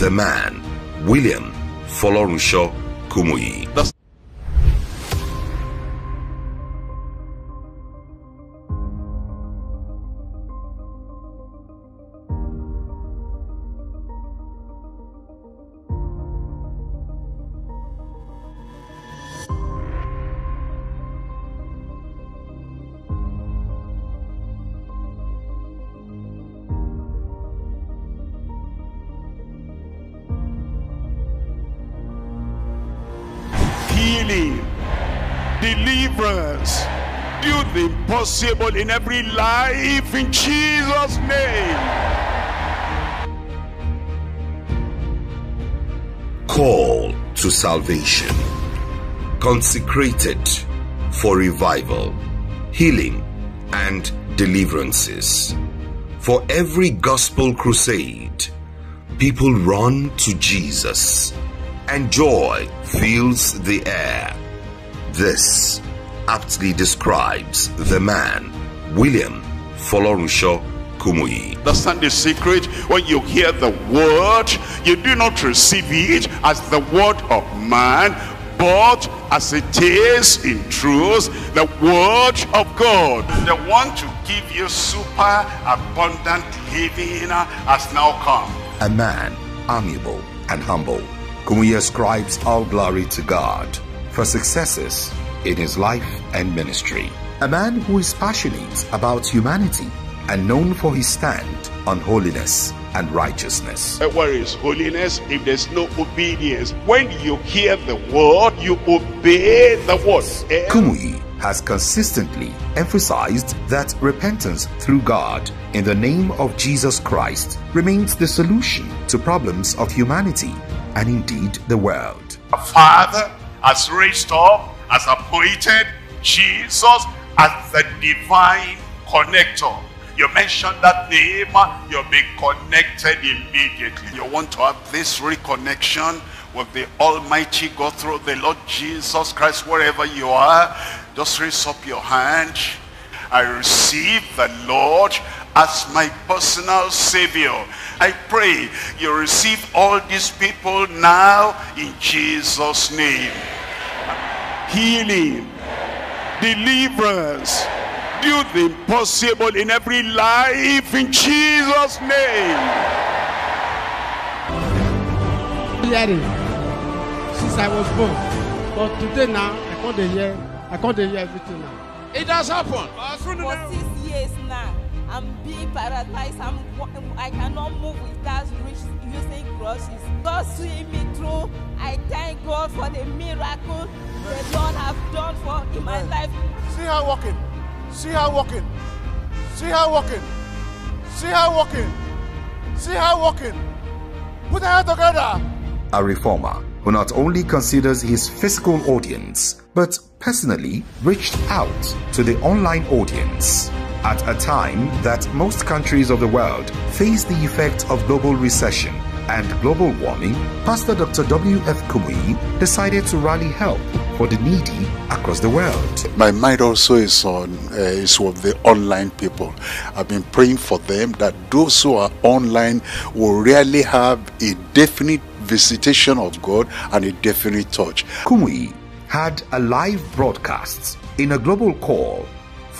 the man, William Folorunsho Kumuyi. In every life in Jesus' name. Call to salvation. Consecrated for revival, healing, and deliverances. For every gospel crusade, people run to Jesus and joy fills the air. This aptly describes the man, William Folorunsho Kumuyi. The Sunday secret? When you hear the word, you do not receive it as the word of man, but as it is in truth, the word of God. The one to give you super abundant living has now come. A man amiable and humble. Kumuyi ascribes all glory to God for successes in his life and ministry. A man who is passionate about humanity and known for his stand on holiness and righteousness. Where is holiness if there's no obedience? When you hear the word, you obey the word. Kumuyi has consistently emphasized that repentance through God in the name of Jesus Christ remains the solution to problems of humanity and indeed the world. Father has raised up, has appointed Jesus as the divine connector. You mention that name, you'll be connected immediately. You want to have this reconnection with the Almighty God through the Lord Jesus Christ, wherever you are, just raise up your hand. I receive the Lord as my personal Savior. I pray you receive all these people now in Jesus' name. Healing, deliverance, do the impossible in every life in Jesus' name. hearing since I was born. But today now, I can't hear, I can't hear everything now. It has happened. for six years now i'm being paralyzed i'm wa- i cannot move without reach- using crutches god see me through i thank god for the miracle the lord have done for in my life See her walking. See her walking. See her walking. See her walking. See her walking. Put her together. A reformer who not only considers his physical audience but personally reached out to the online audience. At a time that most countries of the world face the effects of global recession and global warming, Pastor Dr. W.F. Kumuyi decided to rally help for the needy across the world. My mind also is on uh, is with the online people. I've been praying for them that those who are online will really have a definite visitation of God and a definite touch. Kumuyi had a live broadcast in a global call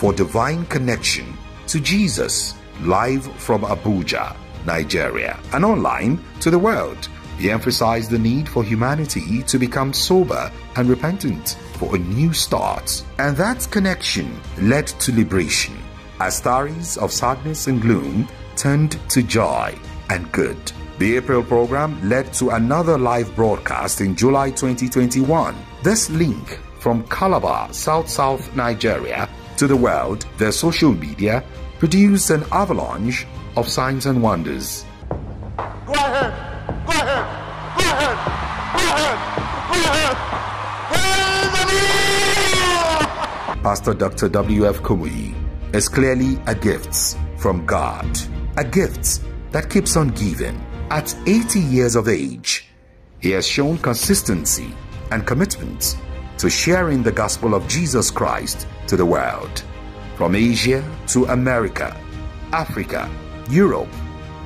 for divine connection to Jesus live from Abuja, Nigeria, and online to the world. He emphasized the need for humanity to become sober and repentant for a new start. And that connection led to liberation as stories of sadness and gloom turned to joy and good. The April program led to another live broadcast in July 2021. This link from Calabar, South South Nigeria to the world, their social media produced an avalanche of signs and wonders. Go ahead. Go ahead. Go ahead. Go ahead. Go ahead. Pastor Dr. W.F. Kumuyi is clearly a gift from God, a gift that keeps on giving. At 80 years of age, he has shown consistency and commitment to sharing the gospel of Jesus Christ to the world. From Asia to America, Africa, Europe,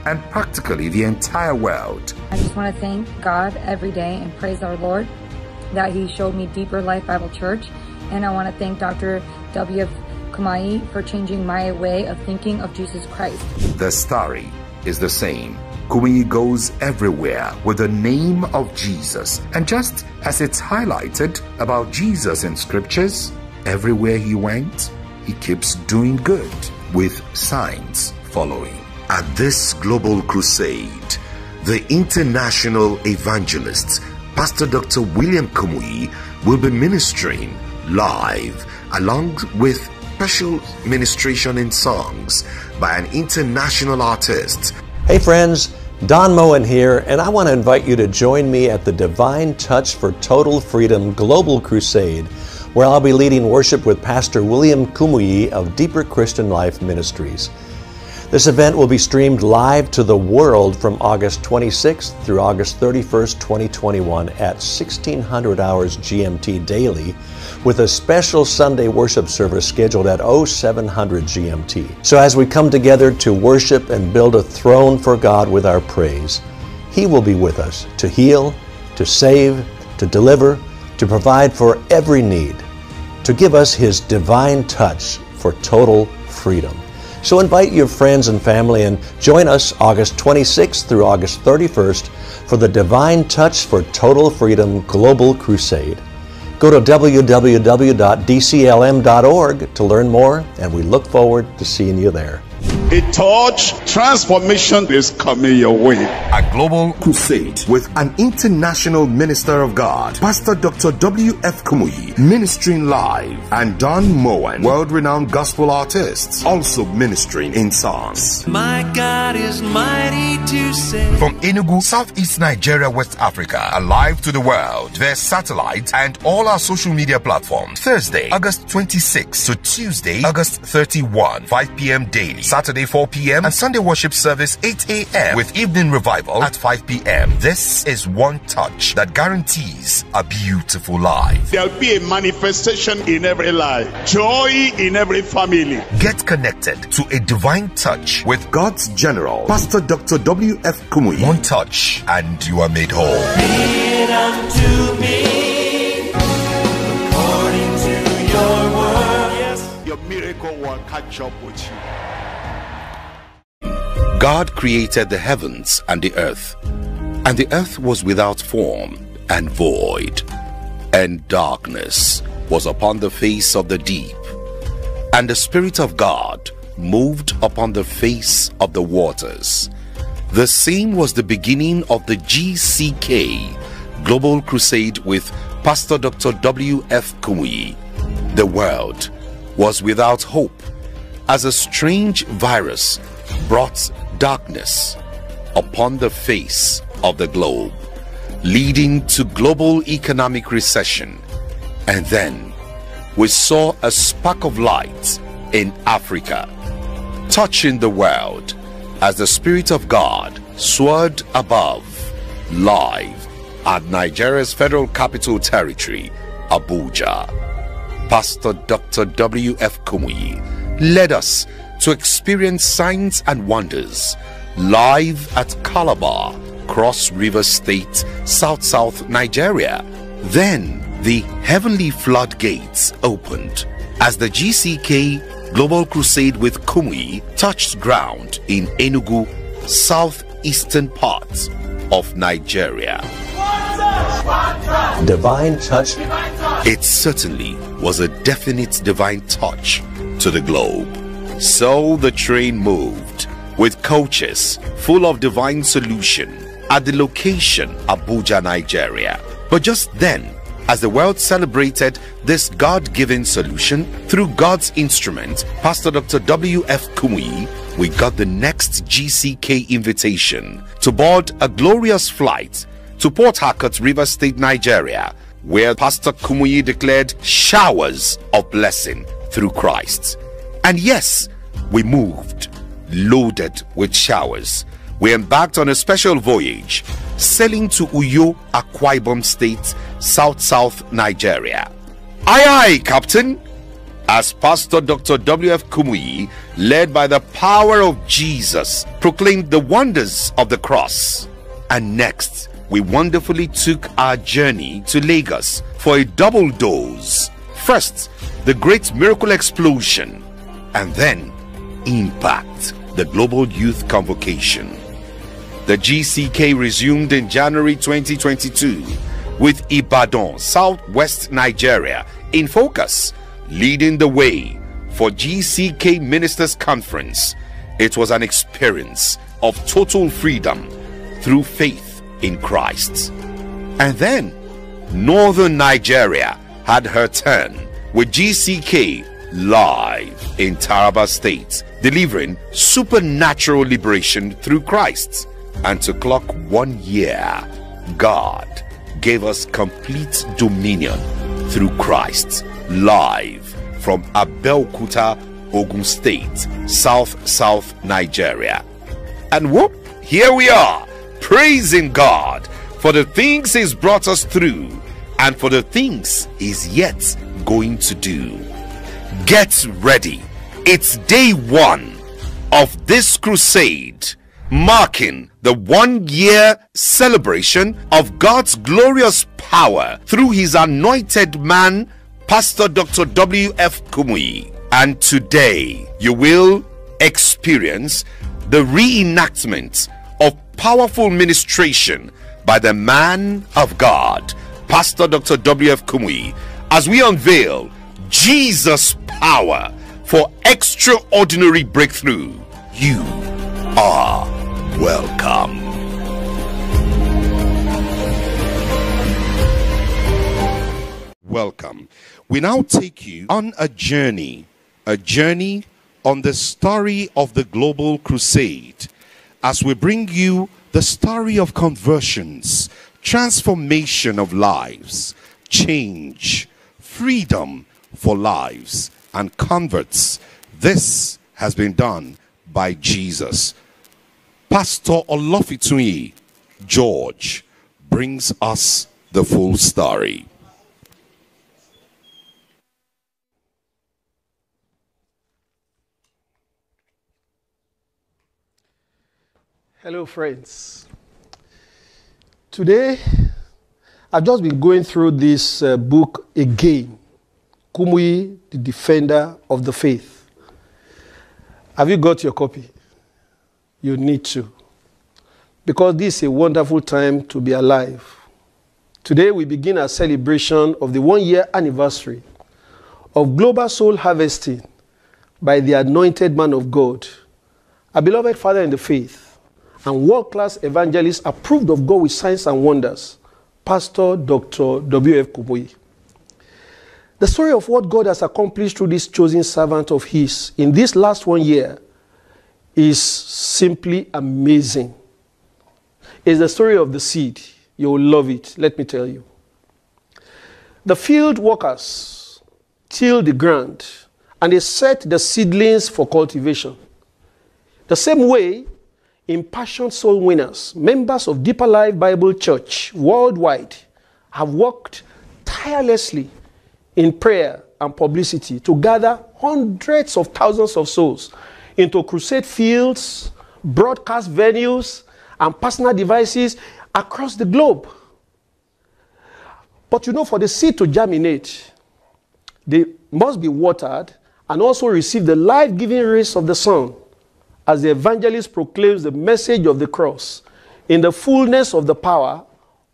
and practically the entire world. I just want to thank God every day and praise our Lord that He showed me Deeper Life Bible Church. And I want to thank Dr. W.F. Kumuyi for changing my way of thinking of Jesus Christ. The story is the same. Kumuyi goes everywhere with the name of Jesus. And just as it's highlighted about Jesus in scriptures, everywhere he went, he keeps doing good with signs following. At this global crusade, the international evangelist, Pastor Dr. William Kumuyi, will be ministering live along with special ministration in songs by an international artist. Hey friends, Don Moen here, and I want to invite you to join me at the Divine Touch for Total Freedom Global Crusade, where I'll be leading worship with Pastor William Kumuyi of Deeper Christian Life Ministries. This event will be streamed live to the world from August 26th through August 31st, 2021 at 1600 hours GMT daily with a special Sunday worship service scheduled at 0700 GMT. So as we come together to worship and build a throne for God with our praise, He will be with us to heal, to save, to deliver, to provide for every need, to give us His divine touch for total freedom. So invite your friends and family and join us August 26th through August 31st for the Divine Touch for Total Freedom Global Crusade. Go to www.dclm.org to learn more, and we look forward to seeing you there. A touch transformation is coming your way. A global crusade with an international minister of God, Pastor Dr. W.F. Kumuyi, ministering live, and Don Moen, world renowned gospel artists, also ministering in songs. My God is mighty to save. From Enugu, Southeast Nigeria, West Africa, alive to the world, via satellite and all our social media platforms. Thursday, August 26 to Tuesday, August 31, 5 p.m. daily. Saturday 4 p.m. and Sunday worship service 8 a.m. with evening revival at 5 p.m. This is one touch that guarantees a beautiful life. There'll be a manifestation in every life, joy in every family. Get connected to a divine touch with God's general, Pastor Dr. W.F. Kumuyi. One touch and you are made whole. Be it unto me according to your word. Your miracle will catch up with you. God created the heavens and the earth, and the earth was without form and void, and darkness was upon the face of the deep, and the Spirit of God moved upon the face of the waters. The same was the beginning of the GCK Global Crusade with Pastor Dr. W.F. Kumuyi. The world was without hope as a strange virus brought darkness upon the face of the globe, leading to global economic recession. And then we saw a spark of light in Africa, touching the world as the Spirit of God soared above, live at Nigeria's Federal Capital Territory, Abuja. Pastor Dr. W.F. Kumuyi led us to experience signs and wonders live at Calabar, Cross River State, South South Nigeria. Then the heavenly floodgates opened as the GCK Global Crusade with Kumuyi touched ground in Enugu, southeastern part of Nigeria. Divine Touch It certainly was a definite divine touch to the globe. So the train moved with coaches full of divine solution at the location Abuja, Nigeria. But just then, as the world celebrated this God given solution through God's instrument, Pastor Dr. W.F. Kumuyi, we got the next GCK invitation to board a glorious flight to Port Harcourt, River State, Nigeria, where Pastor Kumuyi declared showers of blessing through Christ. And yes, we moved, loaded with showers. We embarked on a special voyage, sailing to Uyo, Akwa Ibom State, South South Nigeria. Aye, aye, Captain. as Pastor Dr. W.F. Kumuyi, led by the power of Jesus, proclaimed the wonders of the cross. And next, we wonderfully took our journey to Lagos for a double dose. First, the great miracle explosion, and then Impact, the global youth convocation. The GCK resumed in January 2022 with Ibadan, southwest Nigeria, in focus, leading the way for GCK Ministers Conference. It was an experience of total freedom through faith in Christ. And then, northern Nigeria had her turn with GCK live in Taraba State, delivering supernatural liberation through Christ. And to clock one year, God gave us complete dominion through Christ live from Abeokuta, Ogun State, South South Nigeria. And whoop, here we are, praising God for the things He's brought us through and for the things He's yet going to do. Get ready. It's day one of this crusade, marking the one year celebration of God's glorious power through His anointed man, Pastor Dr. W.F. Kumuyi. And today you will experience the reenactment of powerful ministration by the man of God, Pastor Dr. W.F. Kumuyi, as we unveil Jesus' power for extraordinary breakthrough. You are welcome. Welcome. We now take you on a journey, a journey on the story of the global crusade as we bring you the story of conversions, transformation of lives, change, freedom for lives, and converts. This has been done by Jesus. Pastor Olofitui George brings us the full story. Hello, friends. Today, I've just been going through this uh, book again Kumuyi, the Defender of the Faith. Have you got your copy? You need to. Because this is a wonderful time to be alive. Today, we begin our celebration of the one year anniversary of global soul harvesting by the anointed man of God, a beloved father in the faith and world class evangelist approved of God with signs and wonders, Pastor Dr. W.F. Kumuyi. The story of what God has accomplished through this chosen servant of His in this last one year is simply amazing. It's the story of the seed. You will love it, let me tell you. The field workers till the ground and they set the seedlings for cultivation. The same way, impassioned soul winners, members of Deeper Life Bible Church worldwide, have worked tirelessly in prayer and publicity to gather hundreds of thousands of souls into crusade fields, broadcast venues, and personal devices across the globe. But you know, for the seed to germinate, they must be watered and also receive the life giving rays of the sun as the evangelist proclaims the message of the cross in the fullness of the power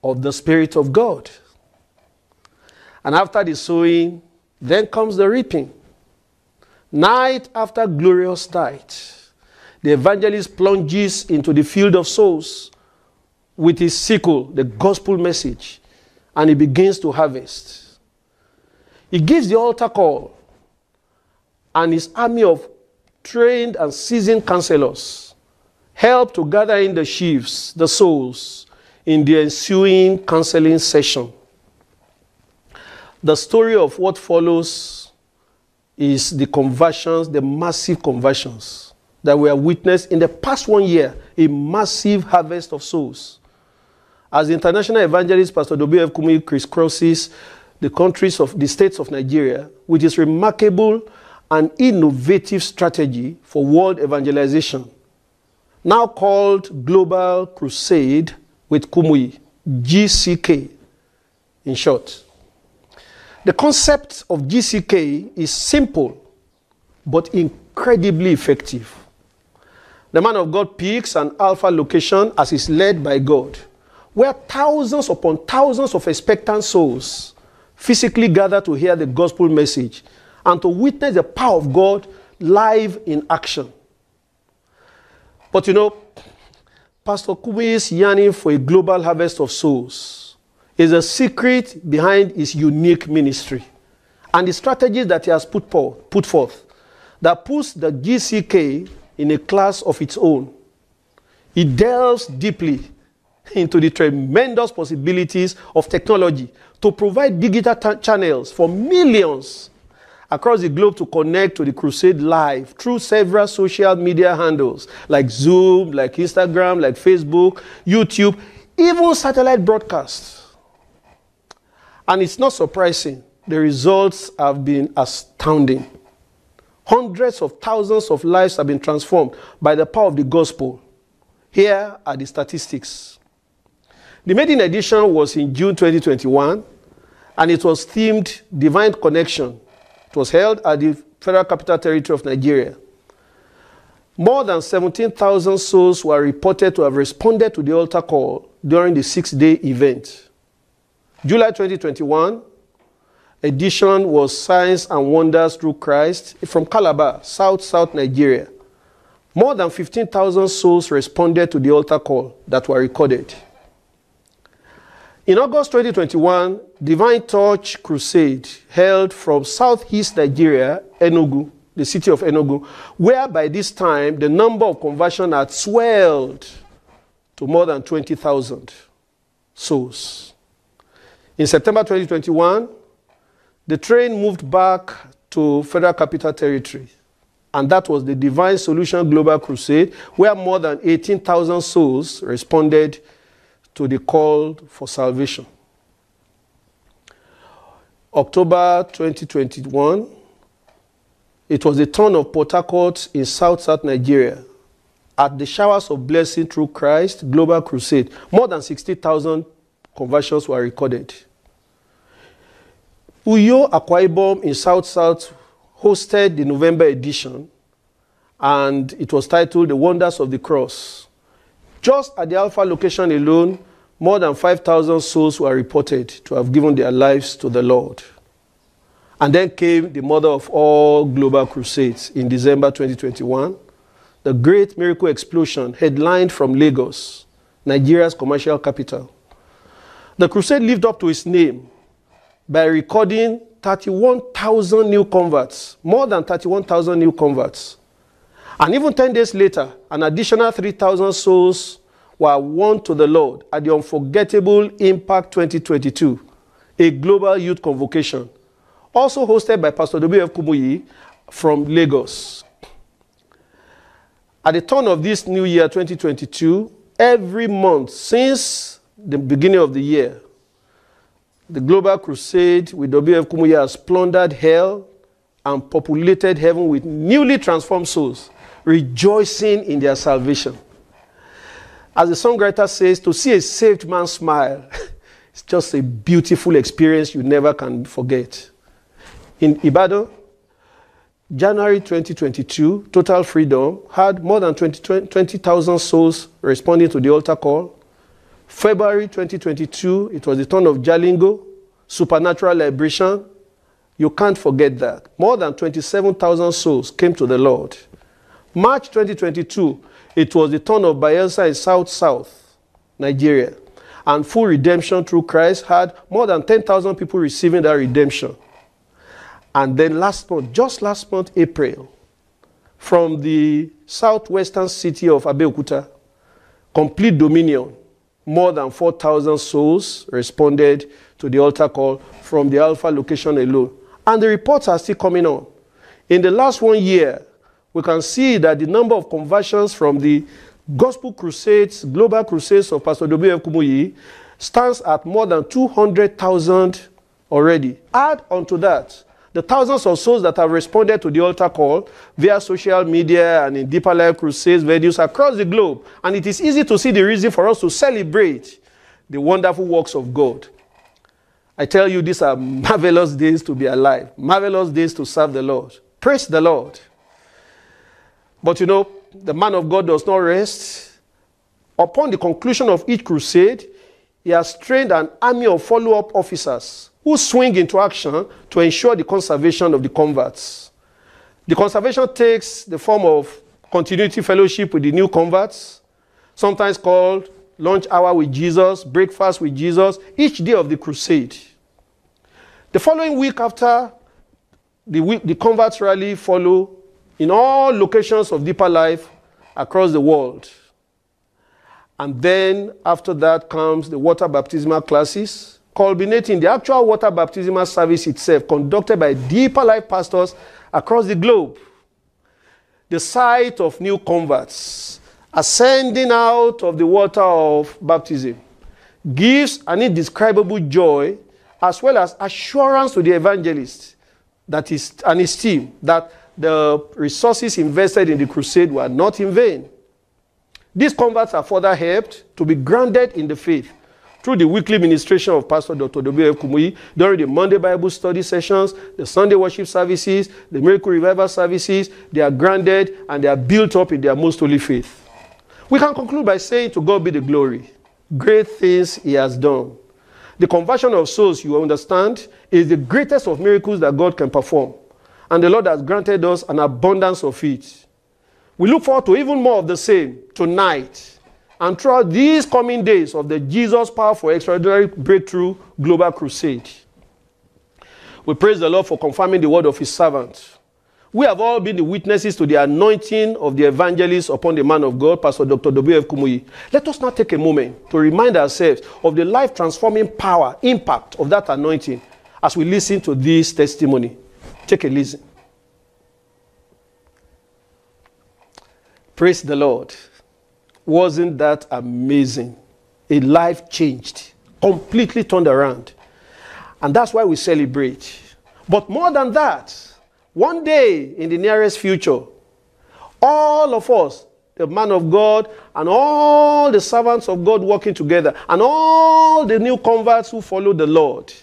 of the Spirit of God. And after the sowing, then comes the reaping. Night after glorious night, the evangelist plunges into the field of souls with his sickle, the gospel message, and he begins to harvest. He gives the altar call, and his army of trained and seasoned counselors help to gather in the sheaves, the souls, in the ensuing counseling session. The story of what follows is the conversions, the massive conversions that we have witnessed in the past one year, a massive harvest of souls. As the international evangelist Pastor W.F. Kumuyi crisscrosses the countries of the states of Nigeria with its remarkable and innovative strategy for world evangelization, now called Global Crusade with Kumuyi, GCK in short. The concept of GCK is simple but incredibly effective. The man of God picks an alpha location as is led by God, where thousands upon thousands of expectant souls physically gather to hear the gospel message and to witness the power of God live in action. But you know, Pastor Kumuyi is yearning for a global harvest of souls is a secret behind his unique ministry and the strategies that he has put, put forth that puts the GCK in a class of its own. It delves deeply into the tremendous possibilities of technology to provide digital channels for millions across the globe to connect to the crusade live through several social media handles like Zoom, like Instagram, like Facebook, YouTube, even satellite broadcasts. And it's not surprising, the results have been astounding. Hundreds of thousands of lives have been transformed by the power of the gospel. Here are the statistics. The maiden edition was in June 2021 and it was themed Divine Connection. It was held at the Federal Capital Territory of Nigeria. More than 17,000 souls were reported to have responded to the altar call during the six day event. July 2021, edition was Signs and Wonders Through Christ from Calabar, South South Nigeria. More than 15,000 souls responded to the altar call that were recorded. In August 2021, Divine Touch Crusade held from southeast Nigeria, Enugu, the city of Enugu, where by this time the number of conversion had swelled to more than 20,000 souls. In September 2021, the train moved back to Federal Capital Territory, and that was the Divine Solution Global Crusade, where more than 18,000 souls responded to the call for salvation. October 2021, it was the turn of Port Harcourt in South South Nigeria at the Showers of Blessing Through Christ Global Crusade. More than 60,000 conversions were recorded. Uyo Akwa in South South hosted the November edition, and it was titled The Wonders of the Cross. Just at the Alpha location alone, more than 5,000 souls were reported to have given their lives to the Lord. And then came the mother of all global crusades in December 2021, the Great Miracle Explosion, headlined from Lagos, Nigeria's commercial capital. The crusade lived up to its name by recording 31,000 new converts, more than 31,000 new converts. And even 10 days later, an additional 3,000 souls were won to the Lord at the unforgettable Impact 2022, a global youth convocation, also hosted by Pastor W.F. Kumuyi from Lagos. At the turn of this new year, 2022, every month since the beginning of the year, the global crusade with W.F. Kumuyi has plundered hell and populated heaven with newly transformed souls, rejoicing in their salvation. As the songwriter says, to see a saved man smile, it's just a beautiful experience you never can forget. In Ibadan, January 2022, Total Freedom had more than 20,000 20, souls responding to the altar call. February 2022, it was the turn of Jalingo, Supernatural Liberation. You can't forget that. More than 27,000 souls came to the Lord. March 2022, it was the turn of Bayelsa in South South Nigeria. And full redemption through Christ had more than 10,000 people receiving that redemption. And then last month, just last month, April, from the southwestern city of Abeokuta, complete dominion, more than 4,000 souls responded to the altar call from the Alpha location alone. And the reports are still coming on. In the last one year, we can see that the number of conversions from the gospel crusades, global crusades of Pastor W.F. Kumuyi stands at more than 200,000 already. Add onto that the thousands of souls that have responded to the altar call via social media and in Deeper Life Crusades venues across the globe. And it is easy to see the reason for us to celebrate the wonderful works of God. I tell you, these are marvelous days to be alive, marvelous days to serve the Lord. Praise the Lord. But you know, the man of God does not rest. Upon the conclusion of each crusade, he has trained an army of follow up officers who swing into action to ensure the conservation of the converts. The conservation takes the form of continuity fellowship with the new converts, sometimes called lunch hour with Jesus, breakfast with Jesus, each day of the crusade. The following week after the, week, the converts rally follow in all locations of deeper life across the world. And then after that comes the water baptismal classes, culminating the actual water baptismal service itself, conducted by deeper life pastors across the globe. The sight of new converts ascending out of the water of baptism gives an indescribable joy as well as assurance to the evangelist that is and his team that the resources invested in the crusade were not in vain. These converts are further helped to be grounded in the faith through the weekly ministration of Pastor Dr. W.F. Kumuyi, during the Monday Bible study sessions, the Sunday worship services, the miracle revival services, they are grounded and they are built up in their most holy faith. We can conclude by saying, To God be the glory. Great things He has done. The conversion of souls, you understand, is the greatest of miracles that God can perform. And the Lord has granted us an abundance of it. We look forward to even more of the same tonight and throughout these coming days of the Jesus Powerful Extraordinary Breakthrough Global Crusade. We praise the Lord for confirming the word of his servant. We have all been the witnesses to the anointing of the evangelist upon the man of God, Pastor Dr. W.F. Kumuyi. Let us now take a moment to remind ourselves of the life transforming power, impact of that anointing as we listen to this testimony. Take a listen. Praise the Lord. Wasn't that amazing? A life changed, completely turned around. And that's why we celebrate. But more than that, one day in the nearest future, all of us, the man of God, and all the servants of God working together, and all the new converts who follow the Lord,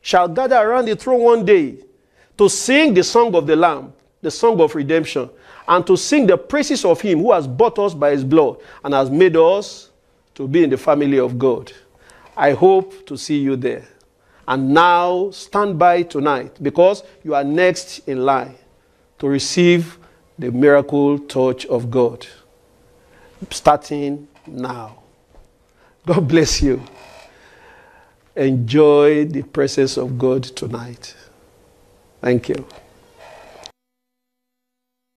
shall gather around the throne one day to sing the song of the Lamb, the song of redemption, and to sing the praises of Him who has bought us by His blood and has made us to be in the family of God. I hope to see you there. And now stand by tonight because you are next in line to receive the miracle touch of God. Starting now. God bless you. Enjoy the presence of God tonight. Thank you.